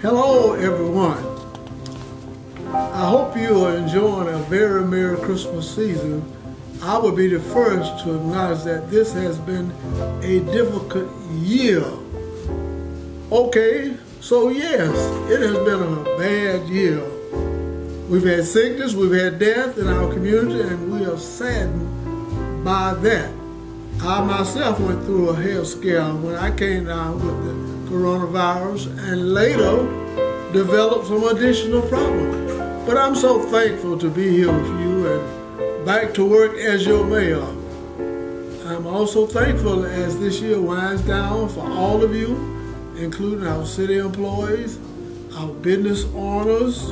Hello, everyone. I hope you are enjoying a very Merry Christmas season. I will be the first to acknowledge that this has been a difficult year. Okay, so yes, it has been a bad year. We've had sickness, we've had death in our community, and we are saddened by that. I myself went through a health scare when I came down with the coronavirus and later developed some additional problems. But I'm so thankful to be here with you and back to work as your mayor. I'm also thankful as this year winds down for all of you, including our city employees, our business owners,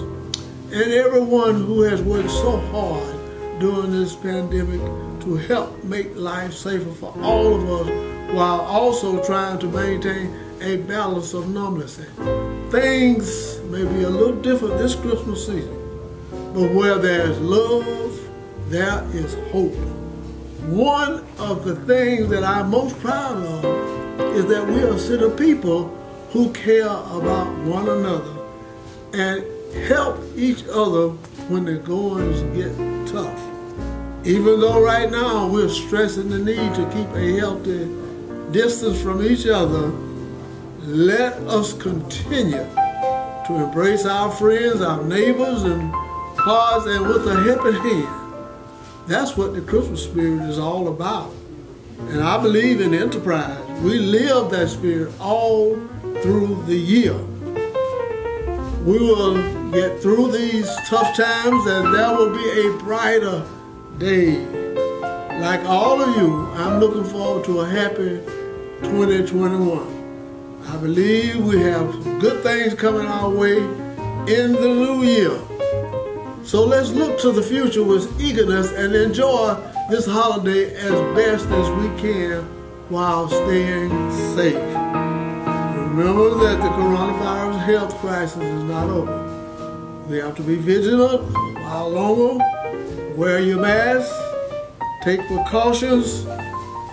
and everyone who has worked so hard during this pandemic to help make life safer for all of us while also trying to maintain a balance of normalcy. Things may be a little different this Christmas season, but where there's love, there is hope. One of the things that I'm most proud of is that we are a set of people who care about one another and help each other when the goings get tough. Even though right now we're stressing the need to keep a healthy distance from each other, let us continue to embrace our friends, our neighbors, and hearts, and with a helping hand. That's what the Christmas spirit is all about. And I believe in Enterprise. We live that spirit all through the year. We will get through these tough times and there will be a brighter day. Like all of you, I'm looking forward to a happy 2021. I believe we have good things coming our way in the new year. So let's look to the future with eagerness and enjoy this holiday as best as we can while staying safe. Remember that the coronavirus health crisis is not over. We have to be vigilant while longer wear your mask, take precautions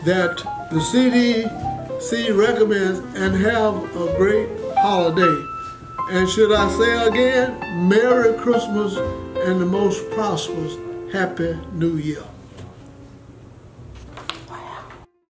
that the CDC recommends, and have a great holiday. And should I say again, Merry Christmas and the most prosperous Happy New Year.